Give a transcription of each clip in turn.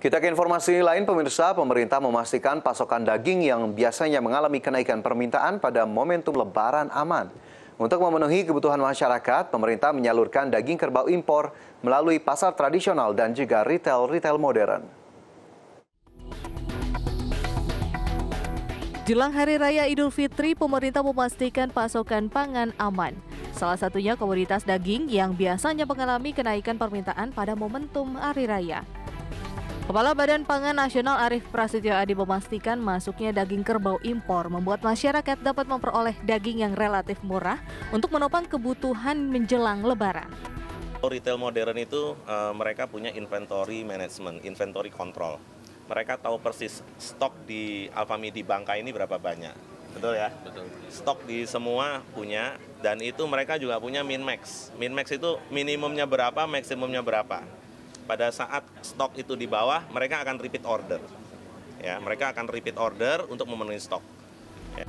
Kita ke informasi lain, pemirsa, pemerintah memastikan pasokan daging yang biasanya mengalami kenaikan permintaan pada momentum lebaran aman. Untuk memenuhi kebutuhan masyarakat, pemerintah menyalurkan daging kerbau impor melalui pasar tradisional dan juga retail-retail modern. Jelang Hari Raya Idul Fitri, pemerintah memastikan pasokan pangan aman. Salah satunya komoditas daging yang biasanya mengalami kenaikan permintaan pada momentum Hari Raya. Kepala Badan Pangan Nasional Arief Prasetyo Adi memastikan masuknya daging kerbau impor membuat masyarakat dapat memperoleh daging yang relatif murah untuk menopang kebutuhan menjelang lebaran. Retail modern itu uh, mereka punya inventory management, inventory control. Mereka tahu persis stok di Alfamidi Bangka ini berapa banyak. Betul ya? Betul. Stok di semua punya dan itu mereka juga punya min max. Min max itu minimumnya berapa, maksimumnya berapa pada saat stok itu di bawah, mereka akan repeat order. Ya, mereka akan repeat order untuk memenuhi stok. Ya.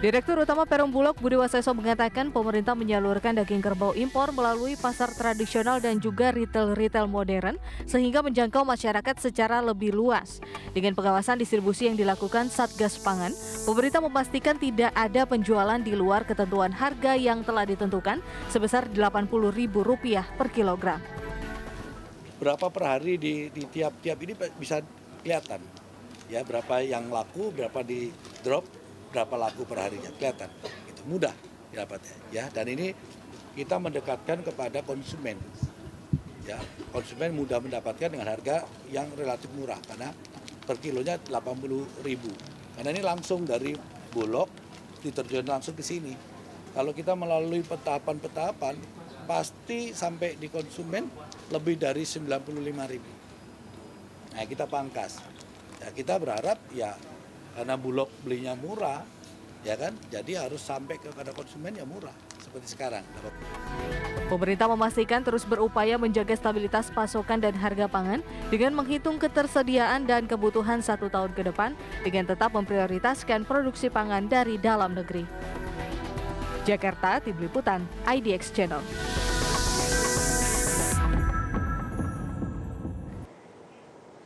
Direktur Utama Perum Bulog Budi Waseso mengatakan pemerintah menyalurkan daging kerbau impor melalui pasar tradisional dan juga retail-retail modern sehingga menjangkau masyarakat secara lebih luas. Dengan pengawasan distribusi yang dilakukan Satgas Pangan, pemerintah memastikan tidak ada penjualan di luar ketentuan harga yang telah ditentukan sebesar Rp80.000 per kilogram berapa per hari di, tiap-tiap ini bisa kelihatan. Ya berapa yang laku berapa di drop berapa laku per harinya kelihatan. Itu mudah didapatnya ya. Dan ini kita mendekatkan kepada konsumen ya. Konsumen mudah mendapatkan dengan harga yang relatif murah karena per kilonya 80 ribu. Karena ini langsung dari bulog diterjun langsung ke sini. Kalau kita melalui petapan-petapan pasti sampai di konsumen lebih dari 95 ribu. Nah kita pangkas. Ya, kita berharap ya karena bulog belinya murah, ya kan, jadi harus sampai kepada konsumen ya murah seperti sekarang. Pemerintah memastikan terus berupaya menjaga stabilitas pasokan dan harga pangan dengan menghitung ketersediaan dan kebutuhan satu tahun ke depan dengan tetap memprioritaskan produksi pangan dari dalam negeri. Jakarta, Tim Liputan, IDX Channel.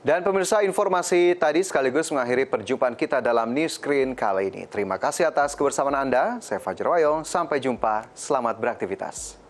Dan pemirsa informasi tadi sekaligus mengakhiri perjumpaan kita dalam News Screen kali ini. Terima kasih atas kebersamaan Anda. Saya Fajar Wayong. Sampai jumpa. Selamat beraktivitas.